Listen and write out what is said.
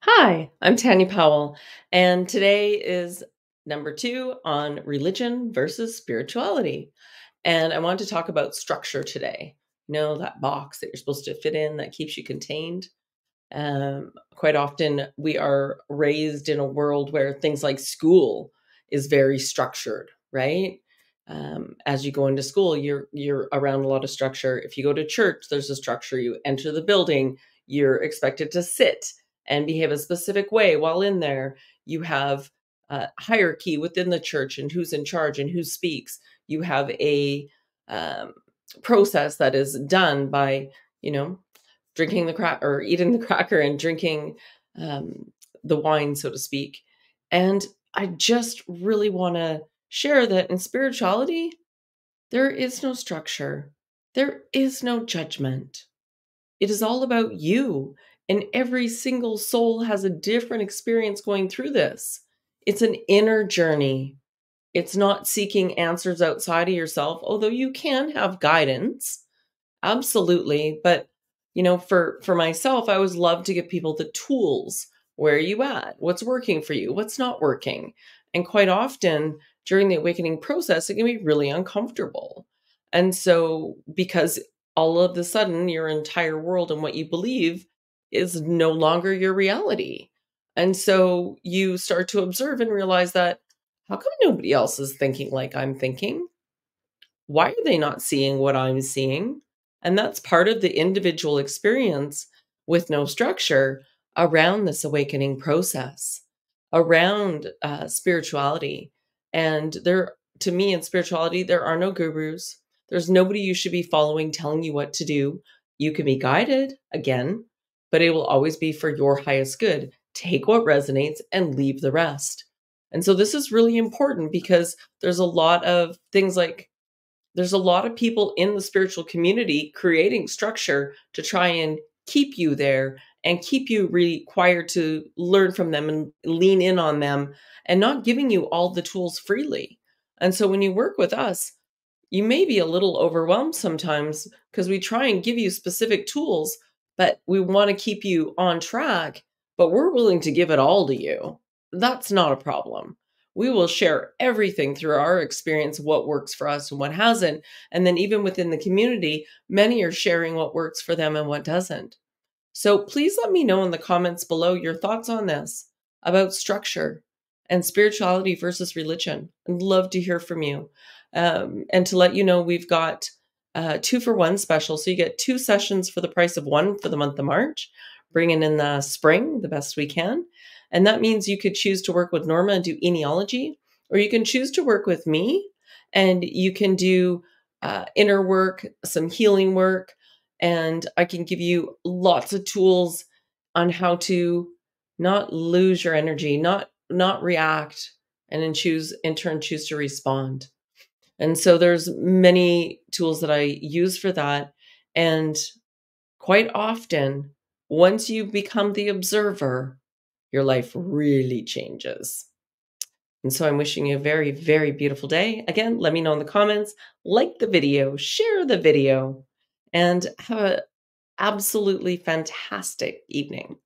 Hi, I'm Tanja Powell, and today is number two on religion versus spirituality. And I want to talk about structure today. You know, that box that you're supposed to fit in that keeps you contained. Um, quite often, we are raised in a world where things like school is very structured, right? Um, as you go into school, you're you're around a lot of structure. If you go to church, there's a structure. You enter the building, you're expected to sit and behave a specific way while in there. You have a hierarchy within the church and who's in charge and who speaks. You have a um, process that is done by, you know, drinking the crack or eating the cracker and drinking um, the wine, so to speak. And I just really want to share that in spirituality, there is no structure, there is no judgment. It is all about you and every single soul has a different experience going through this. It's an inner journey. It's not seeking answers outside of yourself, although you can have guidance. Absolutely. But, you know, for for myself, I always love to give people the tools. Where are you at? What's working for you? What's not working? And quite often during the awakening process, it can be really uncomfortable. And so, because all of a sudden your entire world and what you believe is no longer your reality. And so you start to observe and realize that how come nobody else is thinking like I'm thinking? Why are they not seeing what I'm seeing? And that's part of the individual experience with no structure around this awakening process, around uh, spirituality. And there, to me, in spirituality, there are no gurus. There's nobody you should be following telling you what to do. You can be guided again but it will always be for your highest good. Take what resonates and leave the rest. And so this is really important because there's a lot of things like there's a lot of people in the spiritual community creating structure to try and keep you there and keep you required to learn from them and lean in on them and not giving you all the tools freely. And so when you work with us, you may be a little overwhelmed sometimes because we try and give you specific tools, but we want to keep you on track, but we're willing to give it all to you. That's not a problem. We will share everything through our experience, what works for us and what hasn't. And then, even within the community, many are sharing what works for them and what doesn't. So, please let me know in the comments below your thoughts on this about structure and spirituality versus religion. I'd love to hear from you. Um, and to let you know, we've got uh, two for one special. So you get two sessions for the price of one for the month of March, bringing in the spring the best we can. And that means you could choose to work with Norma and do eneology, or you can choose to work with me and you can do uh, inner work, some healing work, and I can give you lots of tools on how to not lose your energy, not not react, and then choose in turn choose to respond. And so there's many tools that I use for that. And quite often, once you become the observer, your life really changes. And so I'm wishing you a very, very beautiful day. Again, let me know in the comments, like the video, share the video, and have an absolutely fantastic evening.